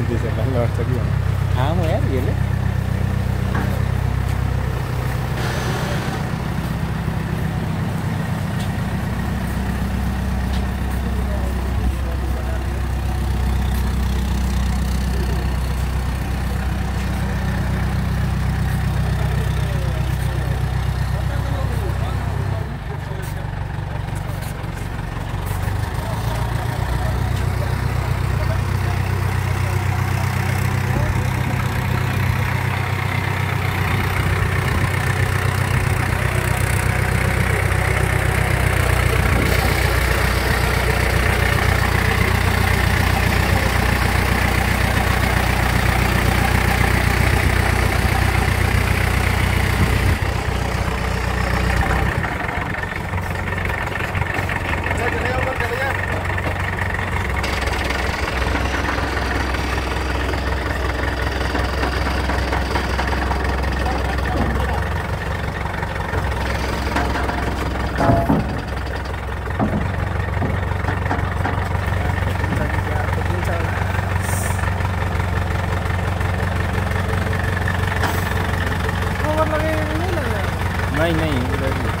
किती सेकंद वाटतं की हा मग यार गेले ないない。大丈夫